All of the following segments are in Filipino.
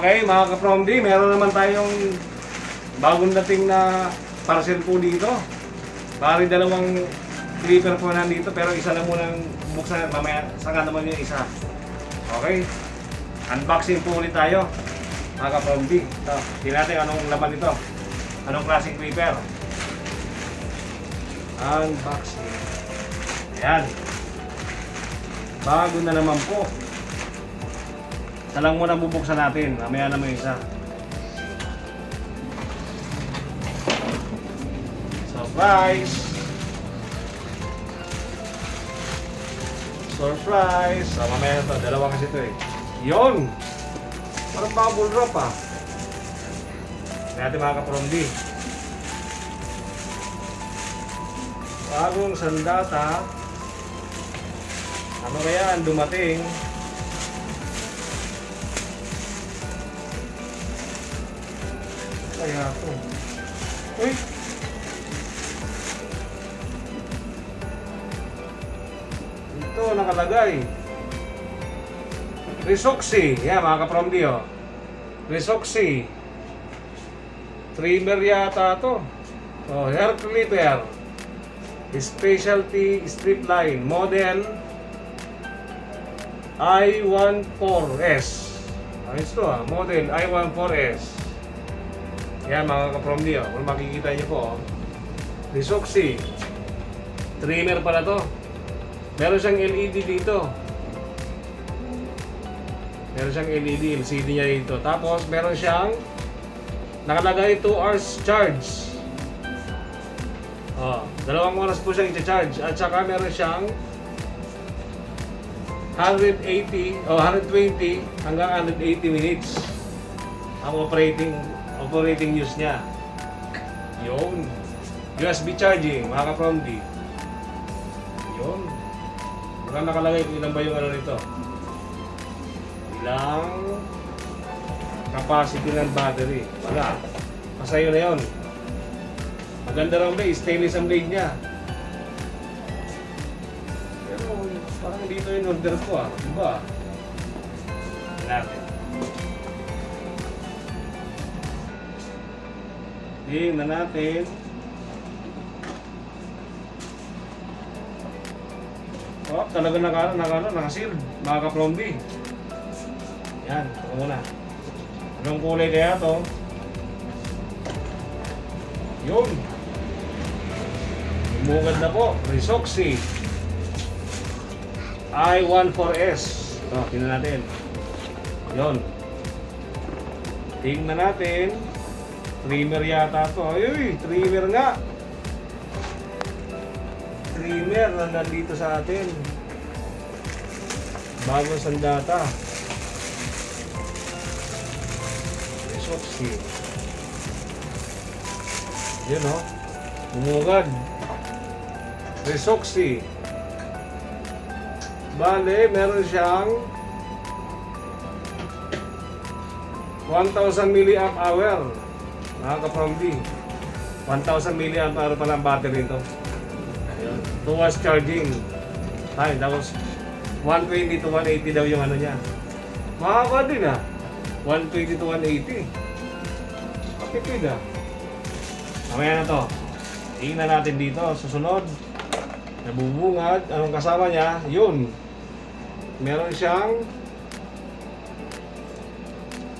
Okay, mga ka-Promdi, meron naman tayong bagong dating na parcel po dito. Bali dalawang clipper po nandito pero isa lang muna buksan mamaya saka naman yung isa. Okay? Unboxing po ulit tayo. Mga ka-Promdi. Ito, tingnan natin anong laman nito. Anong klaseng clipper. Unboxing. Ayan. Bago na naman po. Isa lang muna bubuksan natin. Mamaya naman yung isa. Surprise! Surprise! So, mamaya na to. Dalawa kasi ito eh. Yun! Parang bubble wrap ah. Tingnan natin mga kapromdi. Bagong sandata. Ano kaya ang dumating? Kaya to. Uy! Ito nakalagay. Resoxy. Yan mga kapromdi oh. Resoxy. Trimmer yata to. Oh, hair clipper. Specialty strip line. Model I14S. Ayos to ah. Model I14S. Yan mga kapromdi oh. Kung makikita niyo po oh. Resoxy. Trimmer pala to. Meron siyang LED dito. Meron siyang LED, LCD niya dito. Tapos meron siyang nakalagay 2 hours charge. Oh, dalawang oras po siyang i-charge. At saka meron siyang 180 o 120 hanggang 180 minutes ang operating operating use niya. Yun. USB charging, mga ka-Promdi. Yun. Baka nakalagay kung ilan ba yung ano nito. Ilang capacity ng battery. Wala. Masayo na yun. Maganda lang blade. Stainless ang blade niya. Pero parang dito yung order ko ah. Diba? Tingnan Natin. Tingnan natin. Oh, talaga naka, naka, naka-sealed. Mga ka-plombi. Yan, ito muna. Anong kulay kaya to? Yun. Lumugad na po. Resoxy. I14S. Ito, tingnan natin. Yun. Tingnan natin. Trimmer yata to. Ay, trimmer nga. Trimmer na nandito sa atin. Bagong sandata. Resoxy. Yun o. Bumugad. Resoxy. Bale, meron siyang 1,000 milliamp hour. Mga ka-Promdi. 1,000 milliamp hour pala ang battery nito. Ayun. 2 hours charging. Time. Tapos 120 to 180 daw yung ano niya. Mahaba din ah. 120 to 180. Matipid ah. Mamaya na to. Tingnan natin dito. Susunod. Nabubungad. Anong kasama niya? Yun. Meron siyang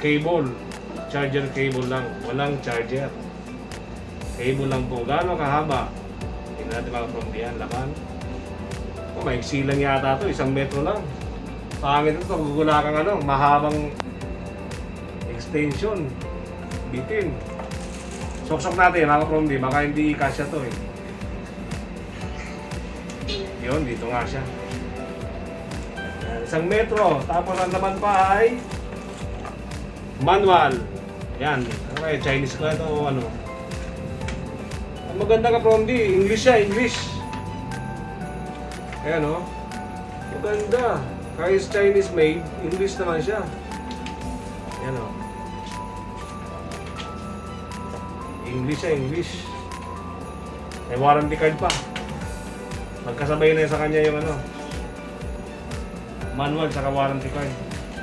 cable. Charger cable lang. Walang charger. Cable lang po. Gano'ng kahaba? Tingnan natin mga from diyan. Laman. Oh, maiksi lang yata to. Isang metro lang. Pangit ito. Gugula kang ano. Mahabang extension. Bitin. Soksok natin mga from di. Baka hindi kasya to eh. Yun, dito nga siya. Isang metro. Tapos ang naman pa ay manual. Yan. Kaya? Chinese ko ito o ano? Ang maganda ka from di. English siya, English. Ayan o. Maganda. Kahit Chinese made, English naman siya. Yan o. English siya, English. May warranty card pa. Magkasabay na sa kanya yung ano. Manual saka warranty card.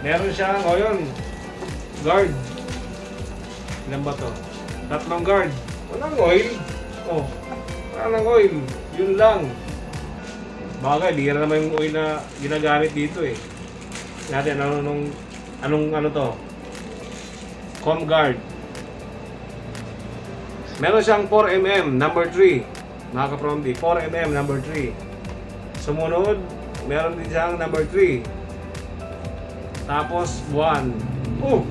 Meron siyang, o yun, guard. Ilan ba to? Tatlong guard. Walang oil. Oh, walang oil. Yun lang. Bagay, na naman yung oil na ginagamit dito eh. Natin, ano nung, anong ano to? Com guard. Meron siyang 4mm, number 3. Mga kapromdi, 4mm, number 3. Sumunod, meron din siyang number 3. Tapos, 1. Oh!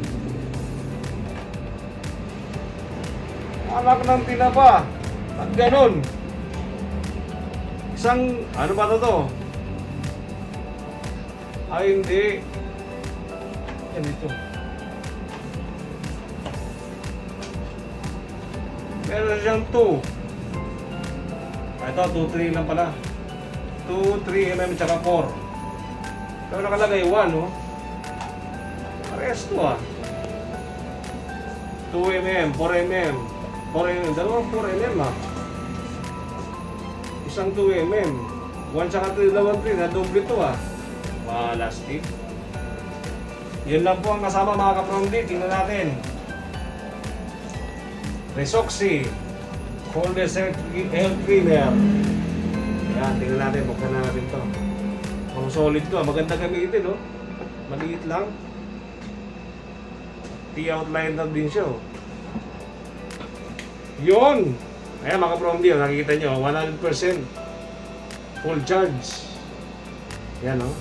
Anak ng tinapa. At ganun. Isang, ano ba to to? Ay, hindi. Yan dito. Meron siyang 2. Ito, 2, 3 lang pala. 2, 3 mm tsaka 4. Pero nakalagay 1, oh. Parehas to ah. 2 mm, 4 mm. 4 mm, dalawang 4 mm ah. Isang 2 mm. 1 tsaka 3, dalawang 3, na doble to ah. Malastik. Yun lang po ang kasama mga kapromdi. Tingnan natin. Resoxy. Cold Desert Air Cleaner. Yan, tingnan natin. Buksan na natin to. Ang solid to. ah. Maganda gamitin, no? Maliit lang. T-outline na din siya, oh. Yun! Ayan, mga promdi, oh, nakikita nyo, 100% full charge. Yan, oh.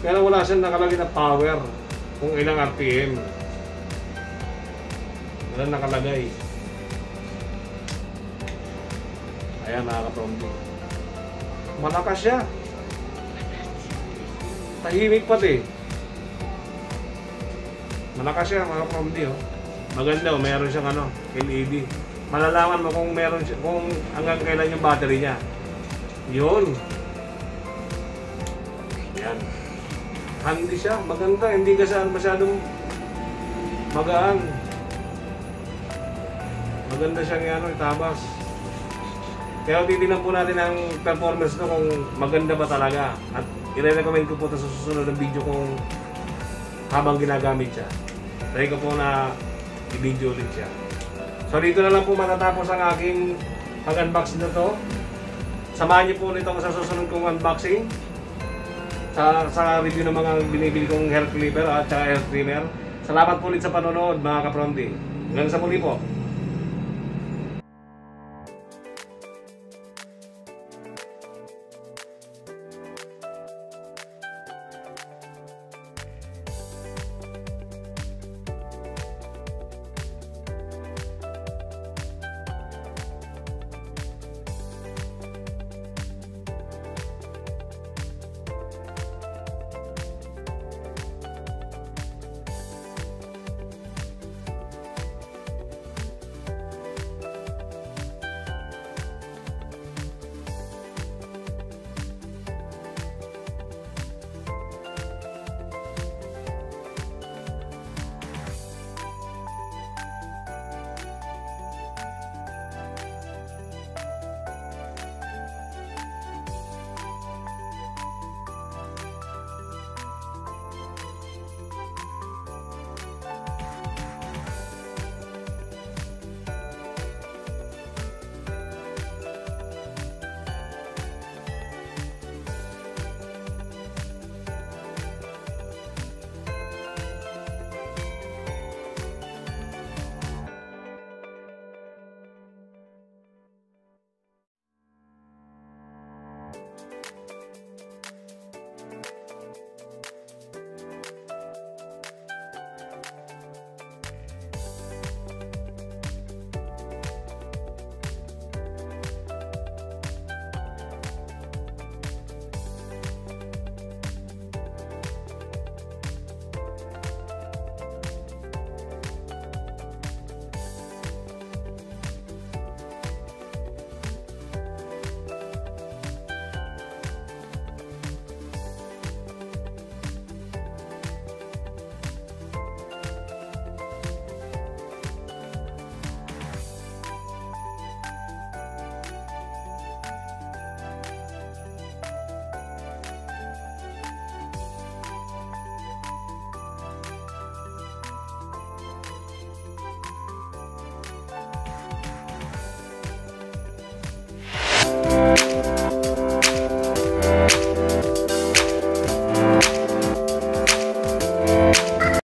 Pero wala siyang nakalagay na power kung ilang RPM. Wala nakalagay. Ayan, mga kapromdi. Malakas siya. Tahimik pati. Malakas siya mga promdi oh. Maganda oh, meron siyang ano, LED. Malalaman mo kung meron siya, kung hanggang kailan yung battery niya. Yun. Yan. Handy siya, maganda, hindi ka siya masyadong magaan. Maganda siyang ano, itabas. Kaya titignan po natin ang performance ko kung maganda ba talaga. At i-recommend ko po ito sa susunod ng video kung habang ginagamit siya. Try ko po na i-video ulit siya. So dito na lang po matatapos ang aking pag-unbox na to. Samahan niyo po ulit ako sa susunod kong unboxing. Sa, sa review ng mga binibili kong hair clipper at saka hair trimmer. Salamat po ulit sa panonood mga kapromdi. Hanggang sa muli po.